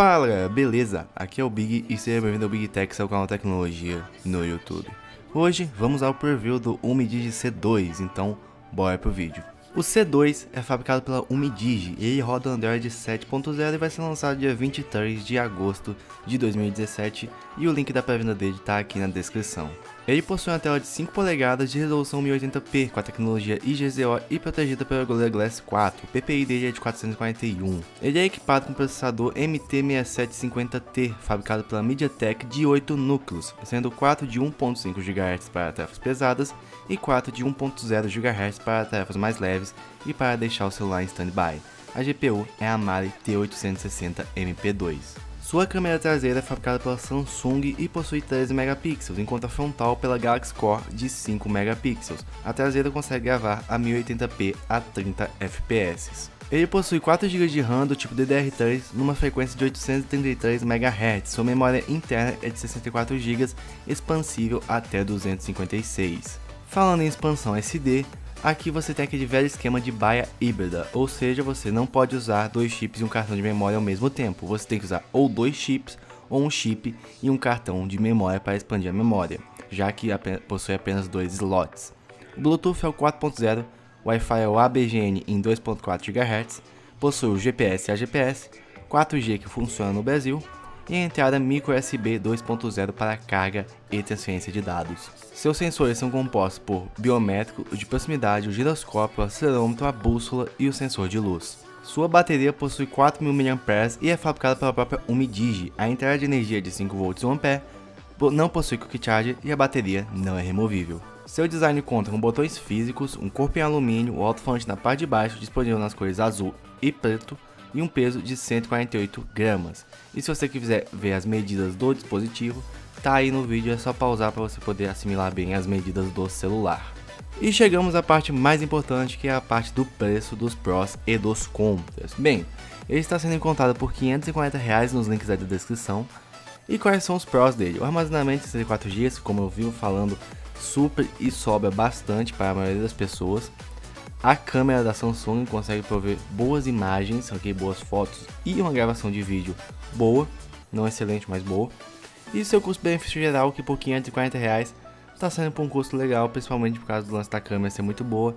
Fala galera, beleza? Aqui é o Big e seja bem-vindo ao Big Tech, seu canal tecnologia no YouTube. Hoje vamos ao preview do Umidigi C2, então bora pro vídeo. O C2 é fabricado pela Umidigi e ele roda Android 7.0 e vai ser lançado dia 23 de agosto de 2017 e o link da pré-venda dele está aqui na descrição. Ele possui uma tela de 5 polegadas de resolução 1080p com a tecnologia IGZO e protegida pela Gorilla Glass 4, o PPI dele é de 441. Ele é equipado com processador MT6750T, fabricado pela MediaTek de 8 núcleos, sendo 4 de 1.5 GHz para tarefas pesadas e 4 de 1.0 GHz para tarefas mais leves e para deixar o celular em standby. A GPU é a Mali T860 MP2. Sua câmera traseira é fabricada pela Samsung e possui 13 megapixels, enquanto a frontal pela Galaxy Core de 5 megapixels. A traseira consegue gravar a 1080p a 30 fps. Ele possui 4 GB de RAM do tipo DDR3 numa frequência de 833 MHz. Sua memória interna é de 64 GB, expansível até 256. Falando em expansão SD, Aqui você tem aquele velho esquema de baia híbrida, ou seja, você não pode usar dois chips e um cartão de memória ao mesmo tempo. Você tem que usar ou dois chips, ou um chip e um cartão de memória para expandir a memória, já que possui apenas dois slots. O Bluetooth é o 4.0, Wi-Fi é o ABGN em 2.4 GHz, possui o GPS e AGPS, 4G que funciona no Brasil, e a entrada micro USB 2.0 para carga e transferência de dados. Seus sensores são compostos por biométrico, o de proximidade, o giroscópio, o acelerômetro, a bússola e o sensor de luz. Sua bateria possui 4.000 mAh e é fabricada pela própria Umidigi. A entrada de energia de 5 volts 1 A, não possui quick charge e a bateria não é removível. Seu design conta com botões físicos, um corpo em alumínio, o alto-falante na parte de baixo disponível nas cores azul e preto, e um peso de 148 gramas. E se você quiser ver as medidas do dispositivo, tá aí no vídeo, é só pausar para você poder assimilar bem as medidas do celular. E chegamos à parte mais importante, que é a parte do preço dos prós e dos contras. Bem, ele está sendo encontrado por 540 reais nos links da descrição. E quais são os prós dele? O armazenamento de 64 GB, como eu vivo falando, super e sobra bastante para a maioria das pessoas. A câmera da Samsung consegue prover boas imagens, ok, boas fotos e uma gravação de vídeo boa, não excelente, mas boa. E seu custo-benefício geral, que por 540 reais está sendo por um custo legal, principalmente por causa do lance da câmera ser muito boa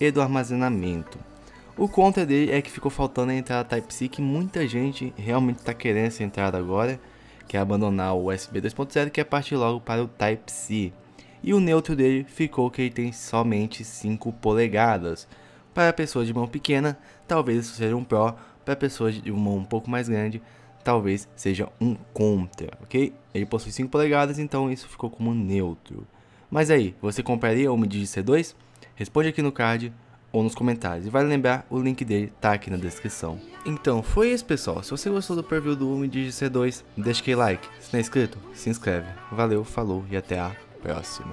e do armazenamento. O contra dele é que ficou faltando a entrada Type-C, que muita gente realmente está querendo essa entrada agora, que é abandonar o USB 2.0 e quer partir logo para o Type-C e o neutro dele ficou que ele tem somente 5 polegadas. Para pessoas de mão pequena, talvez isso seja um Pro, para pessoas de mão um pouco mais grande, talvez seja um Contra, ok? Ele possui 5 polegadas, então isso ficou como neutro. Mas aí, você compraria o Midigi C2? Responde aqui no card ou nos comentários. E vale lembrar, o link dele tá aqui na descrição. Então, foi isso pessoal. Se você gostou do preview do Midigi C2, deixa aquele like. Se não é inscrito, se inscreve. Valeu, falou e até a 不要洗吗？